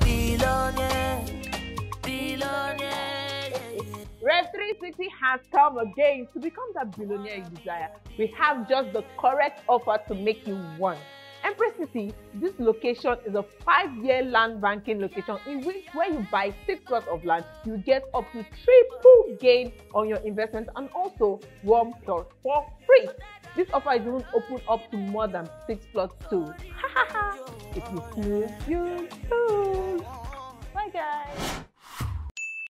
billionaire. Billionaire. Reb 360 has come again to become that billionaire you desire. We have just the correct offer to make you one. Empress City, this location is a five-year land banking location in which when you buy six plots of land, you get up to triple gain on your investment and also one plot for free. This offer is even open up to more than six plots too. if you choose, you guys.